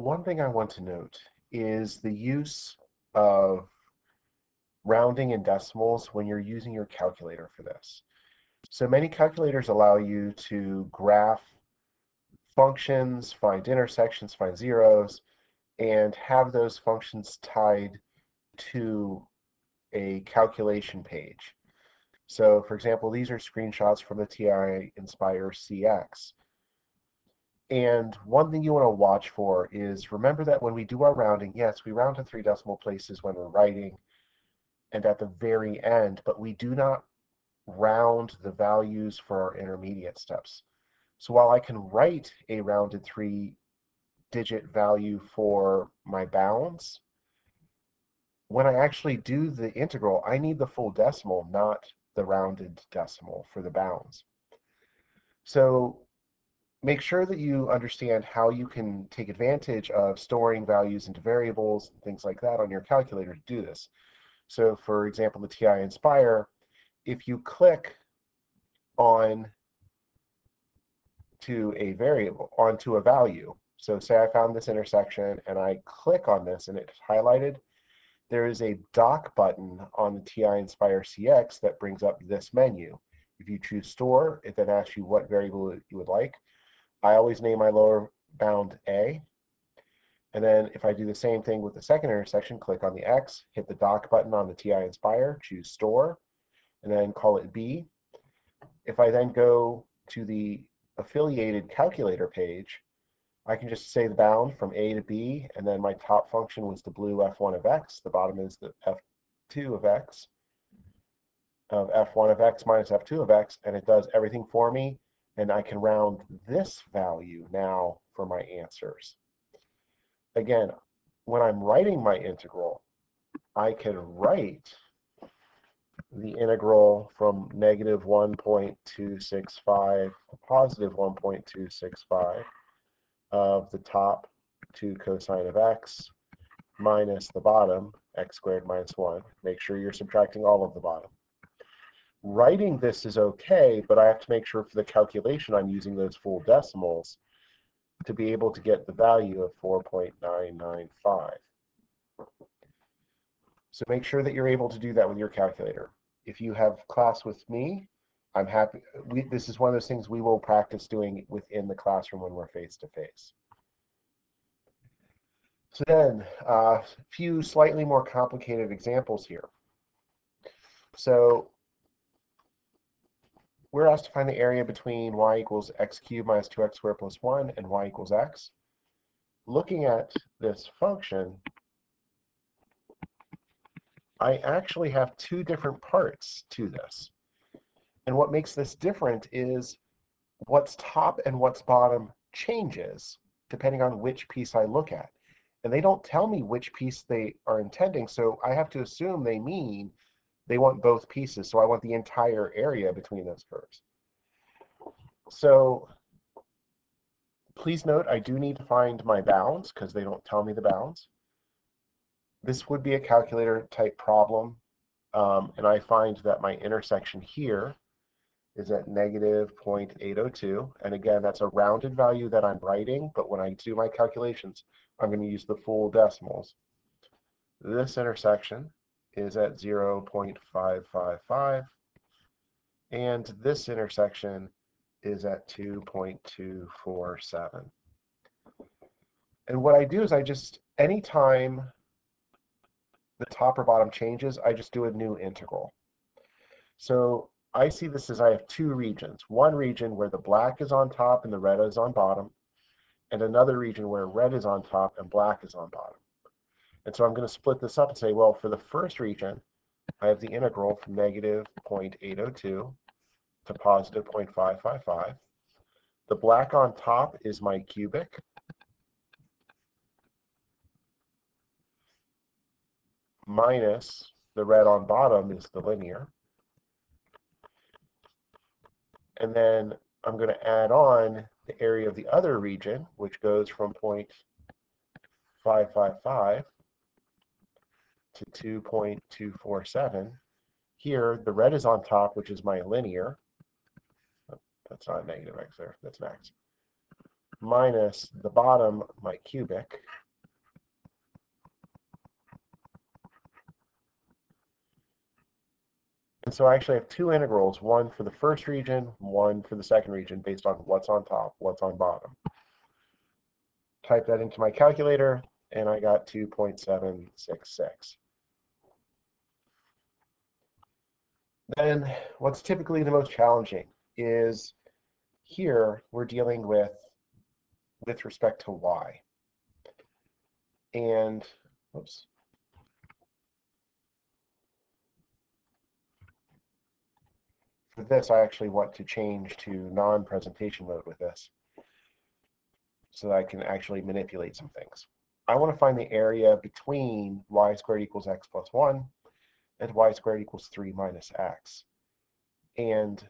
one thing I want to note is the use of rounding in decimals when you're using your calculator for this. So many calculators allow you to graph functions, find intersections, find zeros, and have those functions tied to a calculation page. So for example, these are screenshots from the TI Nspire CX. And one thing you want to watch for is remember that when we do our rounding, yes, we round to three decimal places when we're writing and at the very end, but we do not round the values for our intermediate steps. So while I can write a rounded three digit value for my bounds, when I actually do the integral, I need the full decimal, not the rounded decimal for the bounds. So make sure that you understand how you can take advantage of storing values into variables and things like that on your calculator to do this. So for example, the TI Nspire, if you click on to a variable, onto a value, so say I found this intersection and I click on this and it's highlighted, there is a doc button on the TI Nspire CX that brings up this menu. If you choose store, it then asks you what variable you would like. I always name my lower bound A, and then if I do the same thing with the second intersection, click on the X, hit the doc button on the TI Nspire, choose store, and then call it B. If I then go to the affiliated calculator page, I can just say the bound from A to B, and then my top function was the blue F1 of X, the bottom is the F2 of X, of F1 of X minus F2 of X, and it does everything for me, and I can round this value now for my answers again, when I'm writing my integral, I can write the integral from negative 1.265 to positive 1.265 of the top 2 cosine of x minus the bottom, x squared minus 1. Make sure you're subtracting all of the bottom. Writing this is okay, but I have to make sure for the calculation I'm using those full decimals to be able to get the value of 4.995. So make sure that you're able to do that with your calculator. If you have class with me, I'm happy. We, this is one of those things we will practice doing within the classroom when we're face to face. So then, a uh, few slightly more complicated examples here. So we're asked to find the area between y equals x cubed minus 2x squared plus 1 and y equals x. Looking at this function, I actually have two different parts to this. And what makes this different is what's top and what's bottom changes depending on which piece I look at. And they don't tell me which piece they are intending, so I have to assume they mean they want both pieces. So I want the entire area between those curves. So please note, I do need to find my bounds because they don't tell me the bounds. This would be a calculator type problem. Um, and I find that my intersection here is at negative 0.802. And again, that's a rounded value that I'm writing, but when I do my calculations, I'm going to use the full decimals. This intersection is at 0.555 and this intersection is at 2.247. And what I do is I just, anytime the top or bottom changes, I just do a new integral. So I see this as I have two regions. One region where the black is on top and the red is on bottom, and another region where red is on top and black is on bottom. And so I'm going to split this up and say, well, for the first region, I have the integral from negative 0.802 to positive 0.555. The black on top is my cubic. Minus the red on bottom is the linear. And then I'm going to add on the area of the other region, which goes from 0.555 to 2.247. Here, the red is on top, which is my linear. Oh, that's not negative x there, that's max. Minus the bottom, my cubic. And so I actually have two integrals, one for the first region, one for the second region, based on what's on top, what's on bottom. Type that into my calculator, and I got 2.766. Then what's typically the most challenging is here we're dealing with with respect to y. And oops. For this, I actually want to change to non-presentation mode with this so that I can actually manipulate some things. I want to find the area between y squared equals x plus 1 and y squared equals 3 minus x. And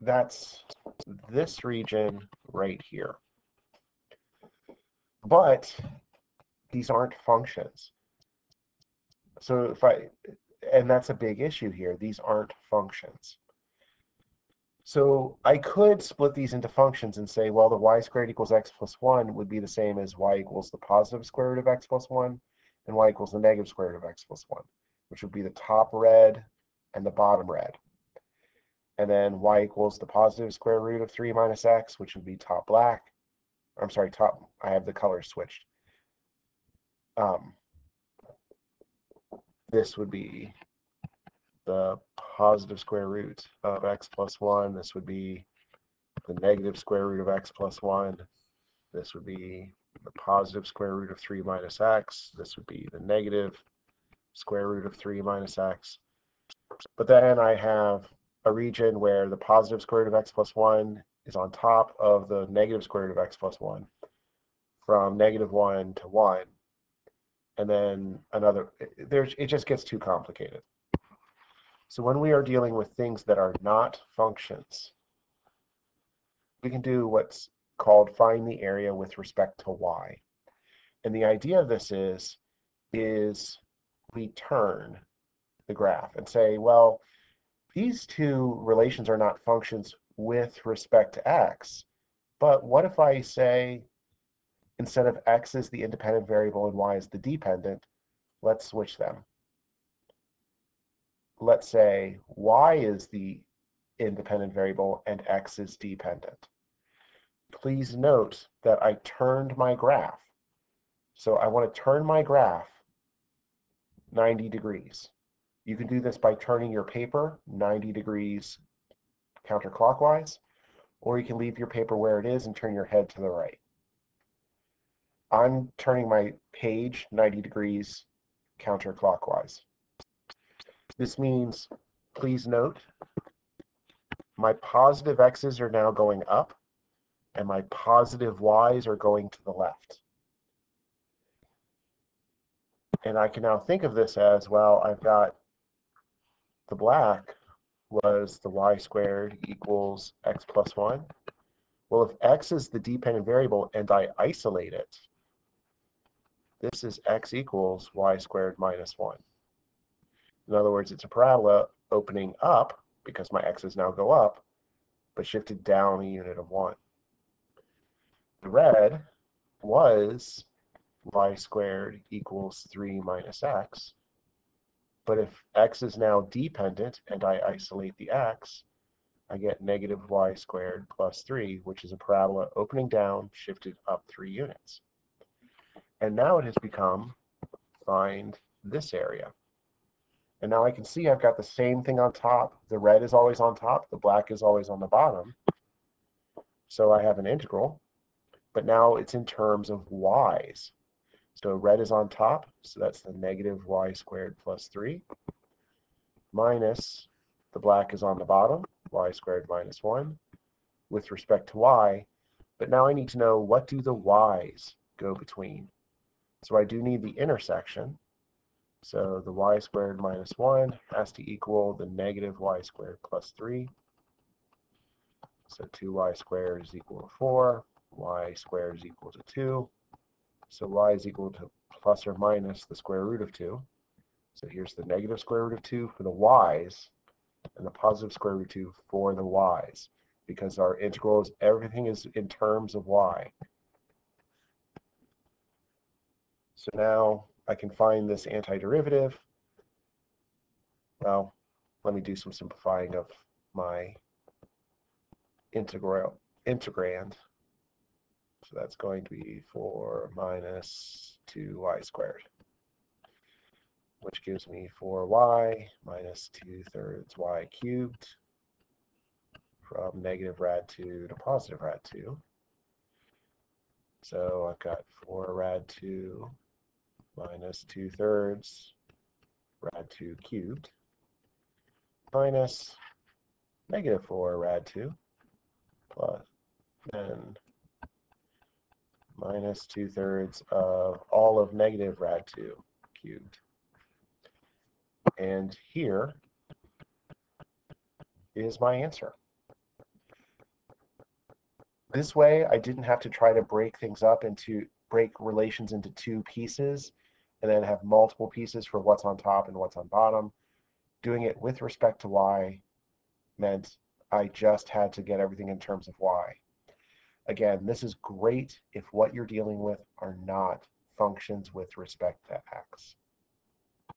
that's this region right here. But these aren't functions. So if I, and that's a big issue here, these aren't functions. So I could split these into functions and say, well, the y squared equals x plus 1 would be the same as y equals the positive square root of x plus 1 and y equals the negative square root of x plus 1, which would be the top red and the bottom red. And then y equals the positive square root of 3 minus x, which would be top black. I'm sorry, top, I have the colors switched. Um, this would be the positive square root of x plus 1. This would be the negative square root of x plus 1. This would be the positive square root of 3 minus x. This would be the negative square root of 3 minus x. But then I have a region where the positive square root of x plus 1 is on top of the negative square root of x plus 1 from negative 1 to 1. And then another, there's, it just gets too complicated. So when we are dealing with things that are not functions, we can do what's called find the area with respect to y. And the idea of this is, is we turn the graph and say, well, these two relations are not functions with respect to x, but what if I say instead of x is the independent variable and y is the dependent, let's switch them. Let's say y is the independent variable and x is dependent please note that I turned my graph. So I want to turn my graph 90 degrees. You can do this by turning your paper 90 degrees counterclockwise, or you can leave your paper where it is and turn your head to the right. I'm turning my page 90 degrees counterclockwise. This means, please note, my positive x's are now going up and my positive y's are going to the left. And I can now think of this as, well, I've got the black was the y squared equals x plus 1. Well, if x is the dependent variable and I isolate it, this is x equals y squared minus 1. In other words, it's a parabola opening up, because my x's now go up, but shifted down a unit of 1 red was y squared equals 3 minus x. But if x is now dependent and I isolate the x, I get negative y squared plus 3, which is a parabola opening down, shifted up 3 units. And now it has become find this area. And now I can see I've got the same thing on top. The red is always on top, the black is always on the bottom. So I have an integral but now it's in terms of y's. So red is on top, so that's the negative y squared plus 3, minus the black is on the bottom, y squared minus 1, with respect to y. But now I need to know what do the y's go between. So I do need the intersection. So the y squared minus 1 has to equal the negative y squared plus 3. So 2y squared is equal to 4 y squared is equal to 2. So y is equal to plus or minus the square root of 2. So here's the negative square root of 2 for the y's, and the positive square root of 2 for the y's, because our integral is everything is in terms of y. So now I can find this antiderivative, well, let me do some simplifying of my integral integrand. So that's going to be 4 minus 2y squared, which gives me 4y minus 2 thirds y cubed from negative rad 2 to positive rad 2. So I've got 4 rad 2 minus 2 thirds rad 2 cubed minus negative 4 rad 2 plus then minus 2 thirds of all of negative rad 2 cubed. And here is my answer. This way, I didn't have to try to break things up into, break relations into two pieces and then have multiple pieces for what's on top and what's on bottom. Doing it with respect to y meant I just had to get everything in terms of y. Again, this is great if what you're dealing with are not functions with respect to x.